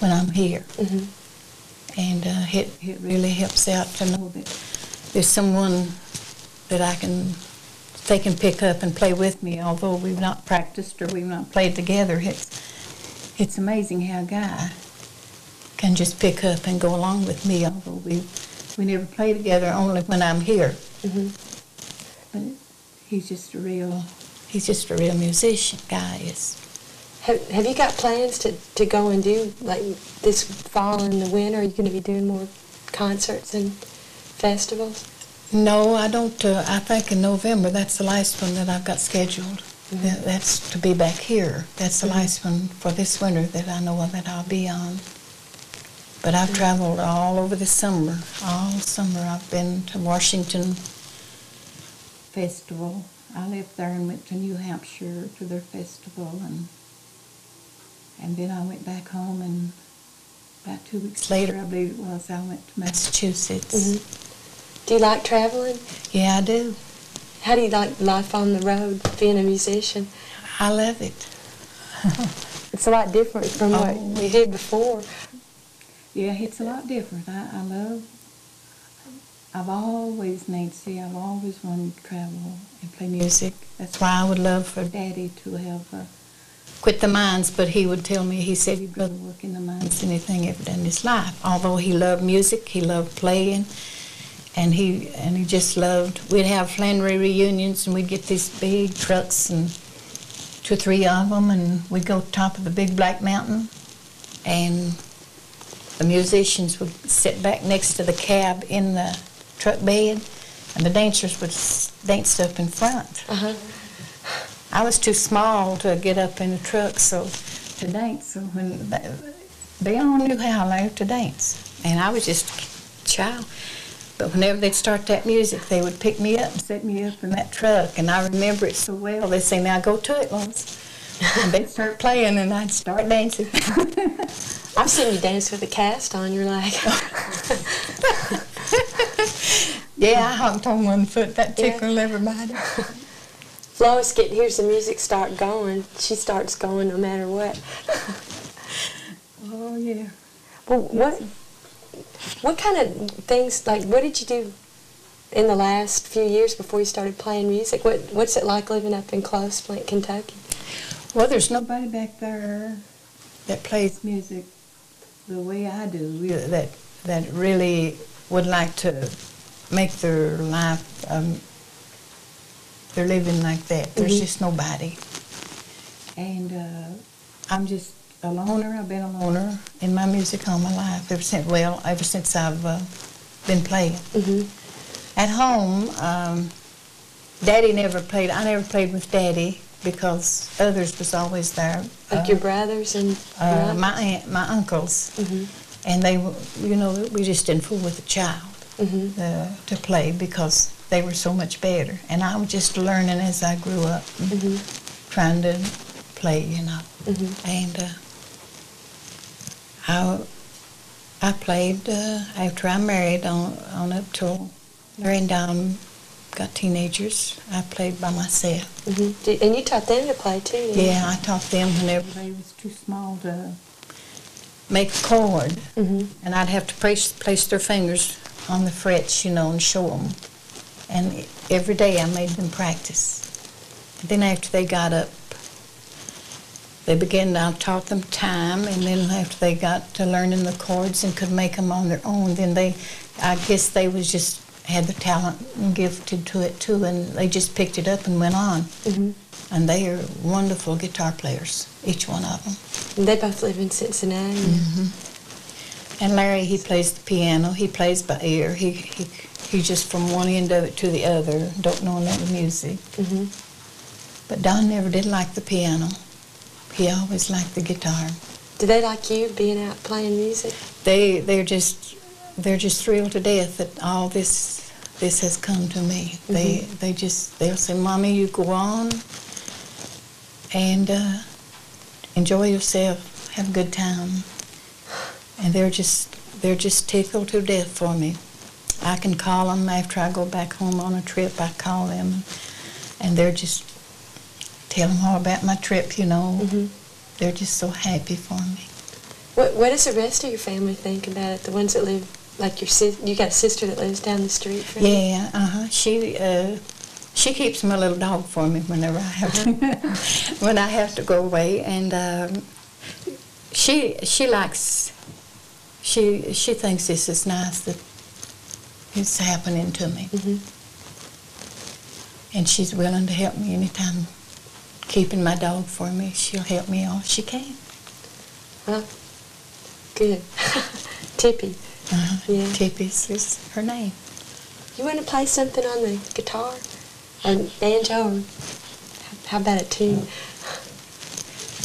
when I'm here. Mhm. And uh, it, it really helps out to know that there's someone that I can, they can pick up and play with me, although we've not practiced or we've not played together. It's, it's amazing how a guy can just pick up and go along with me, although we, we never play together, only when I'm here. Mhm. But he's just a real, he's just a real musician, guy is. Have, have you got plans to, to go and do, like, this fall and the winter? Are you going to be doing more concerts and festivals? No, I don't. Uh, I think in November, that's the last one that I've got scheduled. Mm-hmm. That- That's to be back here. That's the mm-hmm. last one for this winter that I know of that I'll be on. But I've mm-hmm. traveled all over the summer. All summer I've been to Washington Festival. I left there and went to New Hampshire to their festival, and and then I went back home. And about two weeks later, I believe it was, I went to Massachusetts. Mhm. Do you like traveling? Yeah, I do. How do you like life on the road, being a musician? I love it. It's a lot different from what Oh. you did before. Yeah, it's a lot different. I, I love, I've always, Nancy, I've always wanted to travel and play music. That's why I would love for Daddy to have uh, quit the mines, but he would tell me, he said he'd rather work in the mines than anything ever done in his life. Although he loved music, he loved playing, and he and he just loved, we'd have Flannery reunions, and we'd get these big trucks and two or three of them, and we'd go top of the big black mountain, and the musicians would sit back next to the cab in the truck bed, and the dancers would dance up in front. Uh-huh. I was too small to get up in the truck so to dance. So when they, they all knew how I loved to dance, and I was just a child. But whenever they'd start that music, they would pick me up and set me up in that truck, and I remember it so well. They'd say, "Now go to it, Lois," and they'd start playing, and I'd start dancing. I've seen you dance with a cast on your leg. yeah, I honked on one foot. That Yeah. tickled everybody. Lois get hears the music start going. She starts going no matter what. Oh yeah. Well, what what kind of things like what did you do in the last few years before you started playing music? What what's it like living up in Closplint, Kentucky? Well, there's nobody back there that plays music the way I do. That that really would like to make their life, um, their living like that. There's Mhm. just nobody. And uh, I'm just a loner. I've been a loner in my music all my life ever since. Well, ever since I've uh, been playing. Mm-hmm. At home, um, Daddy never played. I never played with Daddy because others was always there. Like your brothers and uh, my aunt, my uncles, hmm and they, were- you know, we just didn't fool with a child hmm uh, to play because they were so much better. And I was just learning as I grew up, and hmm trying to play, you know. hmm And uh, I, I played uh, after I married on, on up till Larry and Don got teenagers. I played by myself. hmm And you taught them to play too. Yeah, I taught them whenever they was too small to make a chord, Mhm. and I'd have to place, place their fingers on the frets, you know, and show them. And every day I made them practice. Then after they got up, they began, I taught them time, and then after they got to learning the chords and could make them on their own, then they, I guess they was just, had the talent and gifted to it too, and they just picked it up and went on. Mhm. And they are wonderful guitar players, each one of them. And they both live in Cincinnati. Mm-hmm. And Larry, he plays the piano. He plays by ear. He he he's just from one end of it to the other. Don't know the music. hmm But Don never did like the piano. He always liked the guitar. Do they like you being out playing music? They they're just they're just thrilled to death that all this this has come to me. They they just they'll say, "Mommy, you go on and uh, enjoy yourself, have a good time." And they're just they're just tickled to death for me. I can call them after I go back home on a trip. I call them, and they're just tell them all about my trip. You know, hmm they're just so happy for me. What What does the rest of your family think about it? The ones that live, like your sis, you got a sister that lives down the street from you? Yeah, uh huh. She uh, she keeps my little dog for me whenever I have to when I have to go away, and um, she she likes she she thinks this is nice that it's happening to me, hmm and she's willing to help me anytime. Keeping my dog for me, she'll help me all she can. Well, good. Tippy, Uh-huh. Yeah. Tippy's is her name. you want to play something on the guitar or banjo? Or how about a tune?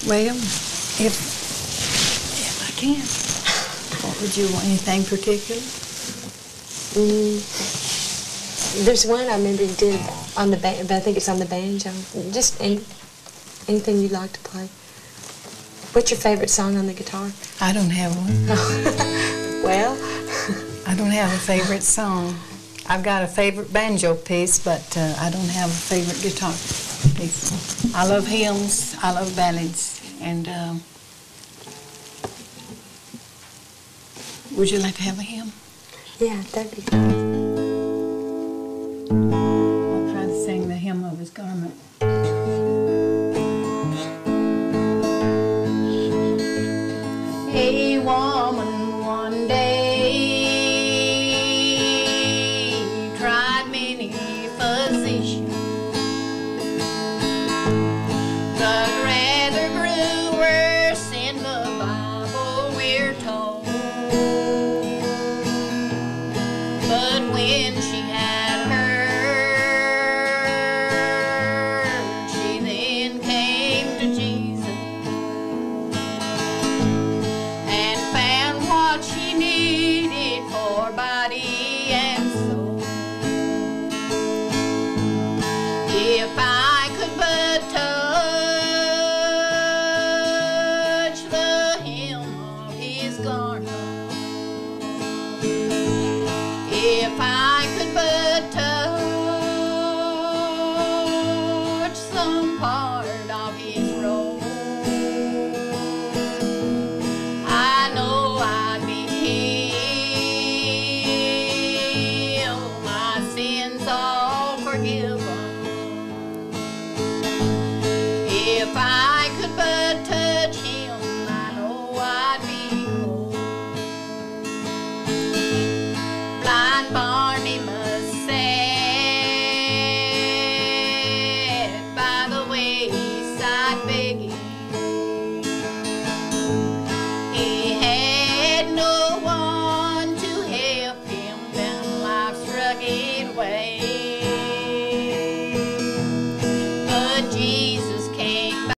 Well, if if I can, would you want? Anything particular? Mm. There's one I remember you did on the but I think it's on the banjo. Just any, anything you'd like to play. What's your favorite song on the guitar? I don't have one. well, I don't have a favorite song. I've got a favorite banjo piece, but uh, I don't have a favorite guitar piece. I love hymns. I love ballads. And um, Would you like to have a ham? Yeah, that'd be good. I'll try to sing the hem of his garment. A1 If I could but touch him, I know I'd be whole. Blind Barnabas sat by the wayside begging.